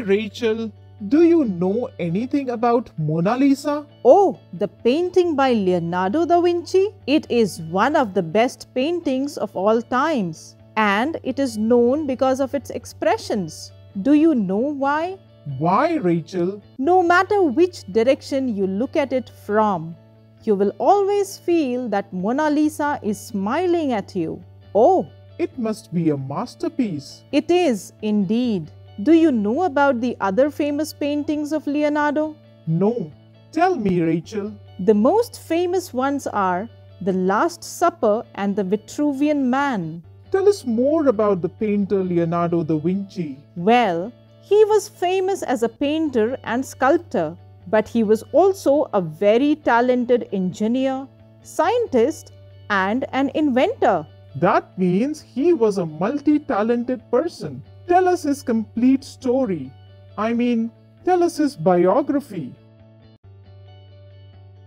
Rachel. Do you know anything about Mona Lisa? Oh, the painting by Leonardo da Vinci? It is one of the best paintings of all times and it is known because of its expressions. Do you know why? Why, Rachel? No matter which direction you look at it from, you will always feel that Mona Lisa is smiling at you. Oh, it must be a masterpiece. It is indeed. Do you know about the other famous paintings of Leonardo? No. Tell me, Rachel. The most famous ones are The Last Supper and The Vitruvian Man. Tell us more about the painter Leonardo da Vinci. Well, he was famous as a painter and sculptor, but he was also a very talented engineer, scientist, and an inventor. That means he was a multi talented person. Tell us his complete story. I mean, tell us his biography.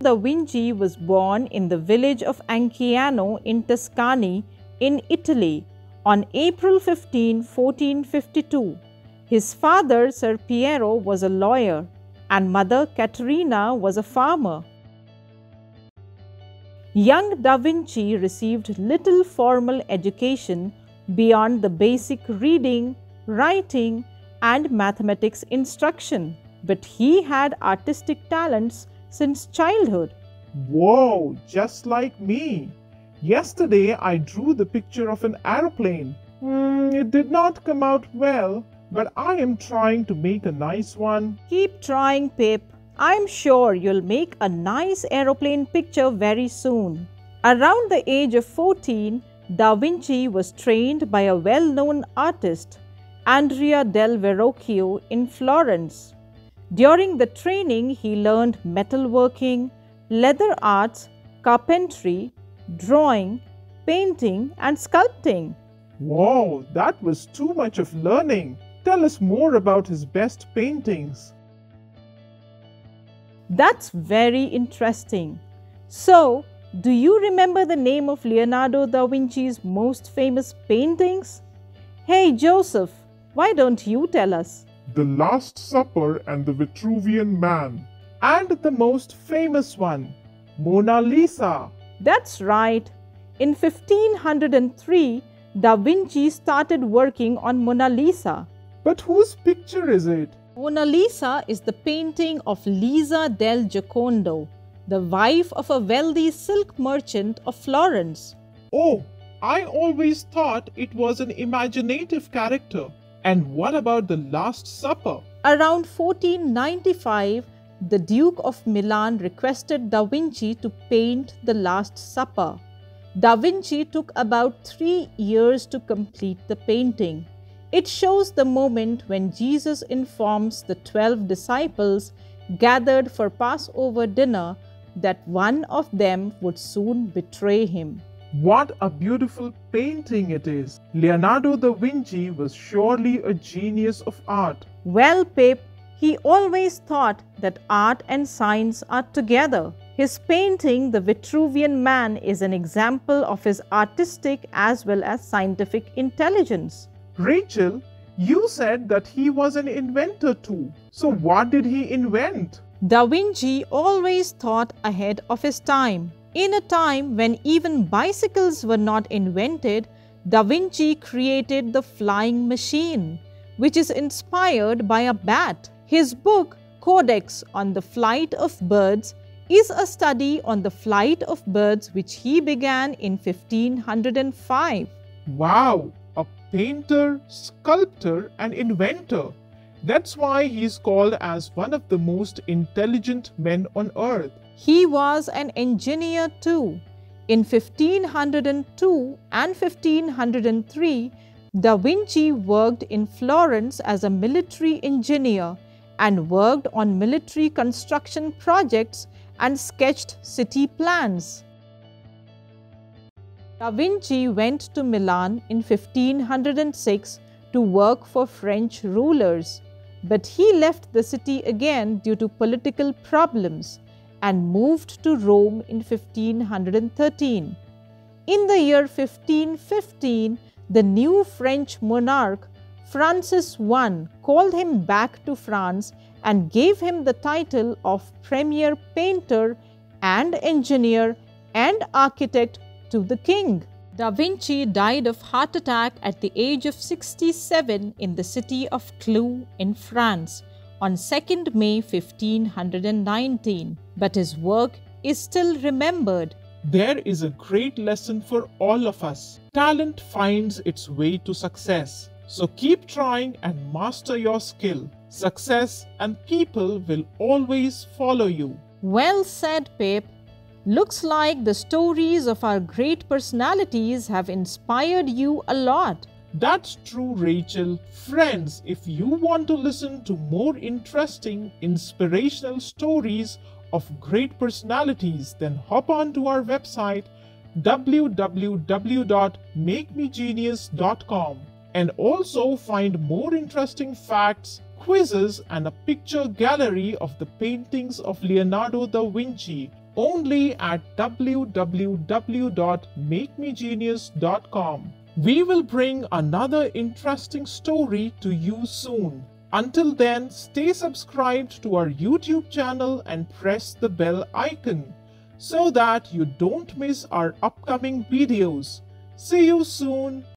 Da Vinci was born in the village of Anchiano in Tuscany in Italy on April 15, 1452. His father, Ser Piero, was a lawyer and mother, Caterina, was a farmer. Young Da Vinci received little formal education beyond the basic reading, writing, and mathematics instruction, but he had artistic talents since childhood. Whoa, just like me. Yesterday I drew the picture of an aeroplane. Mm, it did not come out well, but I am trying to make a nice one. Keep trying, Pip. I'm sure you'll make a nice aeroplane picture very soon. Around the age of 14, Da Vinci was trained by a well known artist, Andrea del Verrocchio, in Florence. During the training, he learned metalworking, leather arts, carpentry, drawing, painting, and sculpting. Wow, that was too much of learning. Tell us more about his best paintings. That's very interesting. So, do you remember the name of Leonardo da Vinci's most famous paintings? Hey, Joseph, why don't you tell us? The Last Supper and the Vitruvian Man. And the most famous one, Mona Lisa. That's right. In 1503, Da Vinci started working on Mona Lisa. But whose picture is it? Mona Lisa is the painting of Lisa del Giocondo, the wife of a wealthy silk merchant of Florence. Oh, I always thought it was an imaginative character. And what about the Last Supper? Around 1495, the Duke of Milan requested Da Vinci to paint the Last Supper. Da Vinci took about three years to complete the painting. It shows the moment when Jesus informs the twelve disciples gathered for Passover dinner that one of them would soon betray him. What a beautiful painting it is! Leonardo da Vinci was surely a genius of art. Well, Pip, he always thought that art and science are together. His painting, The Vitruvian Man, is an example of his artistic as well as scientific intelligence. Rachel, you said that he was an inventor too. So, what did he invent? Da Vinci always thought ahead of his time. In a time when even bicycles were not invented, Da Vinci created the flying machine, which is inspired by a bat. His book, Codex on the Flight of Birds, is a study on the flight of birds which he began in 1505. Wow, a painter, sculptor, and inventor. That's why he's called as one of the most intelligent men on earth. He was an engineer too. In 1502 and 1503, Da Vinci worked in Florence as a military engineer and worked on military construction projects and sketched city plans. Da Vinci went to Milan in 1506 to work for French rulers, but he left the city again due to political problems and moved to Rome in 1513. In the year 1515, the new French monarch Francis I called him back to France and gave him the title of Premier Painter and Engineer and Architect to the King. Da Vinci died of heart attack at the age of 67 in the city of Cloux in France on 2nd May 1519, but his work is still remembered. There is a great lesson for all of us. Talent finds its way to success. So keep trying and master your skill. Success and people will always follow you. Well said, Pip. Looks like the stories of our great personalities have inspired you a lot. That's true, Rachel. Friends, if you want to listen to more interesting, inspirational stories of great personalities, then hop on to our website www.makemegenius.com and also find more interesting facts, quizzes, and a picture gallery of the paintings of Leonardo da Vinci only at www.makemegenius.com. We will bring another interesting story to you soon. Until then, stay subscribed to our YouTube channel and press the bell icon so that you don't miss our upcoming videos. See you soon.